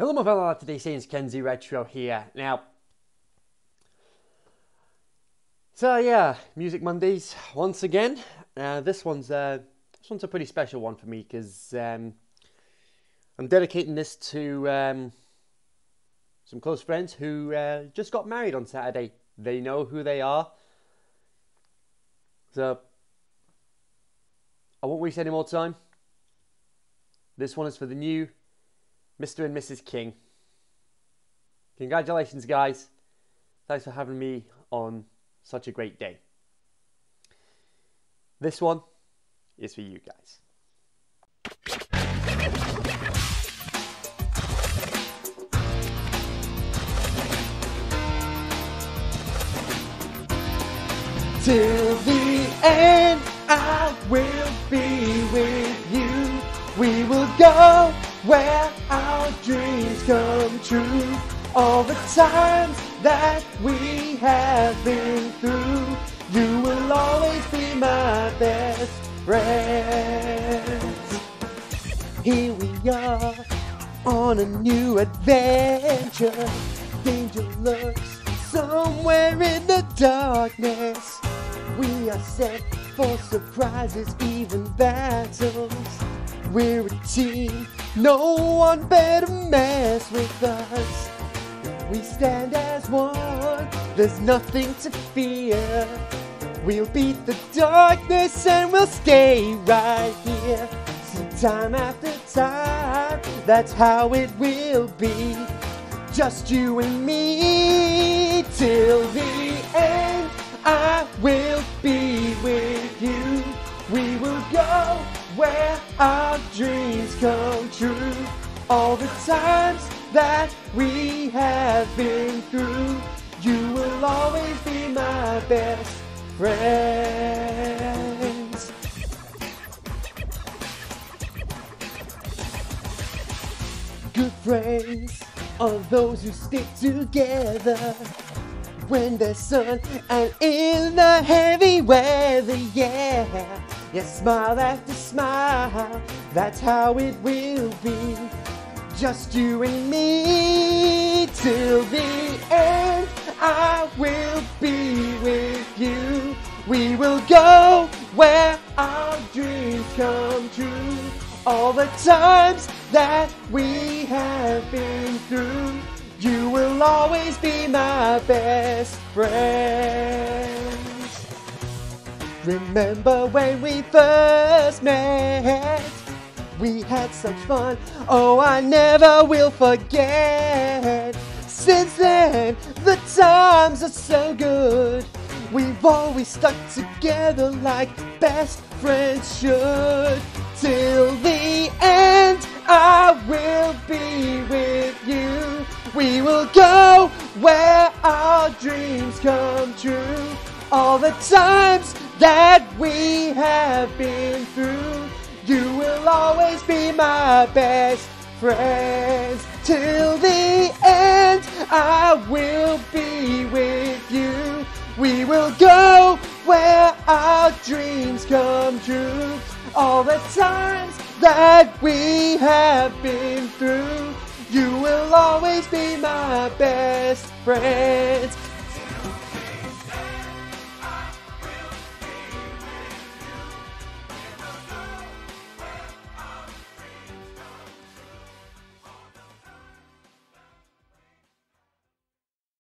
my fellow today Saints Kenzie Retro here. Now, so yeah, Music Mondays once again. Uh, this one's uh, this one's a pretty special one for me because um, I'm dedicating this to um, some close friends who uh, just got married on Saturday. They know who they are. So I won't waste any more time. This one is for the new Mr. and Mrs. King. Congratulations, guys. Thanks for having me on such a great day. This one is for you guys. Till the end, I will be with you. We will go where our dreams come true. All the times that we have been through, you will always be my best friend. Here we are on a new adventure. Danger lurks somewhere in the darkness. We are set for surprises, even battles. We're a team, no one better mess with us. We stand as one, there's nothing to fear. We'll beat the darkness and we'll stay right here. See, time after time, that's how it will be. Just you and me till the end. I will be with you. We will go where dreams come true. All the times that we have been through, you will always be my best friends. Good friends are those who stick together when the sun and in the heavy weather, yeah. Yes, smile after smile, that's how it will be. Just you and me till the end. I will be with you. We will go where our dreams come true. All the times that we have been through, you will always be my best friend. Remember when we first met? We had such fun, oh, I never will forget. Since then, the times are so good. We've always stuck together like best friends should. Till the end, I will be with you. We will go where our dreams come true. All the times that we have been through. You will always be my best friends. Till the end, I will be with you. We will go where our dreams come true. All the times that we have been through, you will always be my best friends.